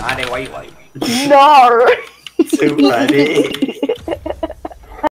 Nah, they white white. No. Too funny.